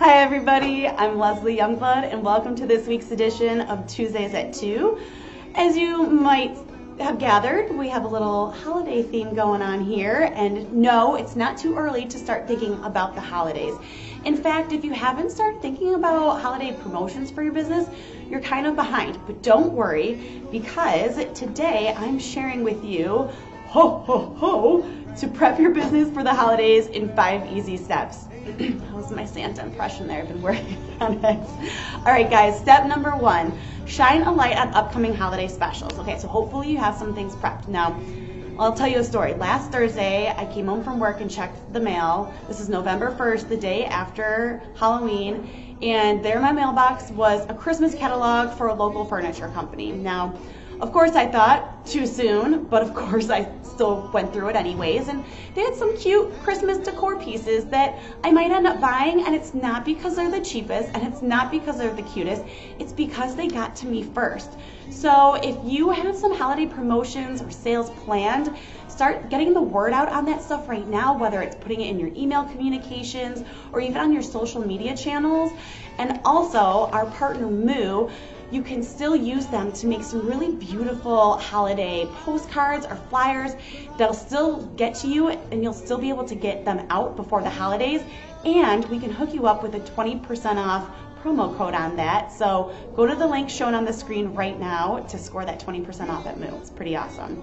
Hi, everybody. I'm Leslie Youngblood, and welcome to this week's edition of Tuesdays at 2. As you might have gathered, we have a little holiday theme going on here, and no, it's not too early to start thinking about the holidays. In fact, if you haven't started thinking about holiday promotions for your business, you're kind of behind. But don't worry, because today I'm sharing with you, ho, ho, ho, to prep your business for the holidays in five easy steps. that was my Santa impression there. I've been working on it. All right, guys, step number one shine a light on upcoming holiday specials. Okay, so hopefully you have some things prepped. Now, I'll tell you a story. Last Thursday, I came home from work and checked the mail. This is November 1st, the day after Halloween, and there in my mailbox was a Christmas catalog for a local furniture company. Now, of course, I thought too soon, but of course, I still went through it anyways. And they had some cute Christmas decor pieces that I might end up buying, and it's not because they're the cheapest and it's not because they're the cutest, it's because they got to me first. So if you have some holiday promotions or sales planned, start getting the word out on that stuff right now, whether it's putting it in your email communications or even on your social media channels. And also, our partner Moo you can still use them to make some really beautiful postcards or flyers that'll still get to you and you'll still be able to get them out before the holidays. And we can hook you up with a 20% off promo code on that. So go to the link shown on the screen right now to score that 20% off at Moo. It's pretty awesome.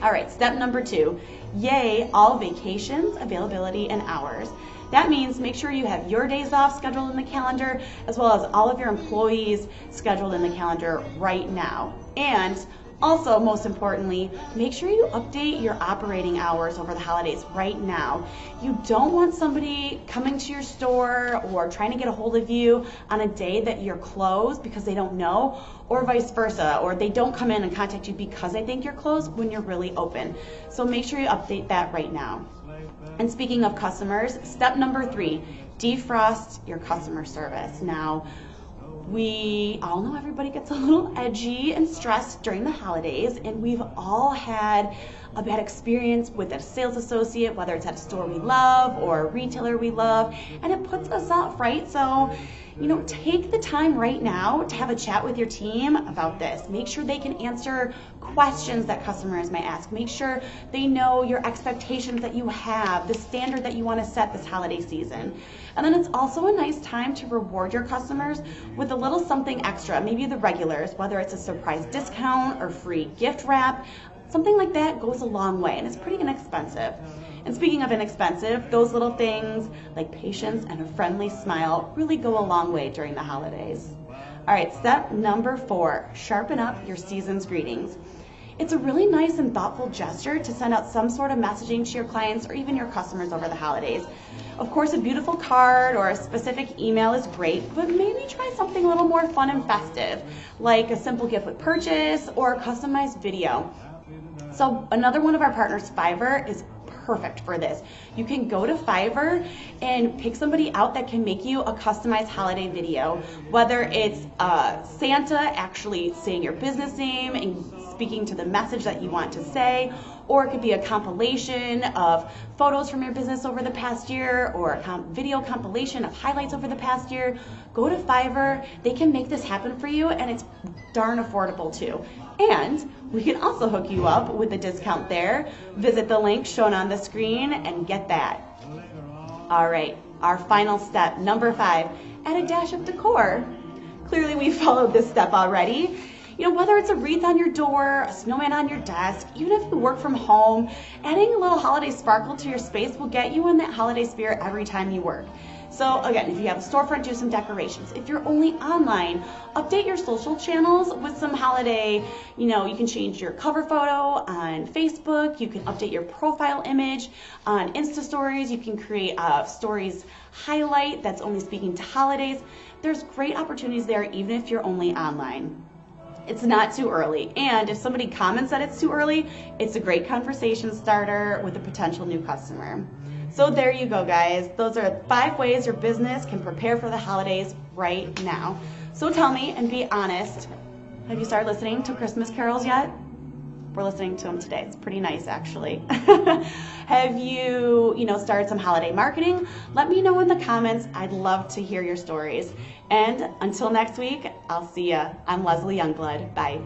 All right, step number two, yay, all vacations, availability, and hours. That means make sure you have your days off scheduled in the calendar as well as all of your employees scheduled in the calendar right now. And also, most importantly, make sure you update your operating hours over the holidays right now. You don't want somebody coming to your store or trying to get a hold of you on a day that you're closed because they don't know, or vice versa, or they don't come in and contact you because they think you're closed when you're really open. So make sure you update that right now. And speaking of customers, step number three, defrost your customer service. Now, we all know everybody gets a little edgy and stressed during the holidays, and we've all had a bad experience with a sales associate, whether it's at a store we love or a retailer we love, and it puts us off, right? So, you know, take the time right now to have a chat with your team about this. Make sure they can answer questions that customers may ask. Make sure they know your expectations that you have, the standard that you want to set this holiday season. And then it's also a nice time to reward your customers with a little something extra, maybe the regulars, whether it's a surprise discount or free gift wrap. Something like that goes a long way and it's pretty inexpensive. And speaking of inexpensive, those little things like patience and a friendly smile really go a long way during the holidays. All right, step number four sharpen up your season's greetings. It's a really nice and thoughtful gesture to send out some sort of messaging to your clients or even your customers over the holidays. Of course, a beautiful card or a specific email is great, but maybe try something a little more fun and festive, like a simple gift with purchase or a customized video. So, another one of our partners, Fiverr, is perfect for this. You can go to Fiverr and pick somebody out that can make you a customized holiday video, whether it's uh, Santa actually saying your business name and speaking to the message that you want to say, or it could be a compilation of photos from your business over the past year or a comp- video compilation of highlights over the past year. Go to Fiverr. They can make this happen for you, and it's darn affordable too. And we can also hook you up with a discount there. Visit the link shown on the screen and get that. All right, our final step, number five, add a dash of decor. Clearly, we followed this step already. You know, whether it's a wreath on your door, a snowman on your desk, even if you work from home, adding a little holiday sparkle to your space will get you in that holiday spirit every time you work. So again, if you have a storefront, do some decorations. If you're only online, update your social channels with some holiday, you know, you can change your cover photo on Facebook, you can update your profile image on Insta stories, you can create a stories highlight that's only speaking to holidays. There's great opportunities there even if you're only online. It's not too early. And if somebody comments that it's too early, it's a great conversation starter with a potential new customer. So there you go, guys. Those are five ways your business can prepare for the holidays right now. So tell me and be honest have you started listening to Christmas carols yet? We're listening to them today. It's pretty nice, actually. Have you, you know, started some holiday marketing? Let me know in the comments. I'd love to hear your stories. And until next week, I'll see ya. I'm Leslie Youngblood. Bye.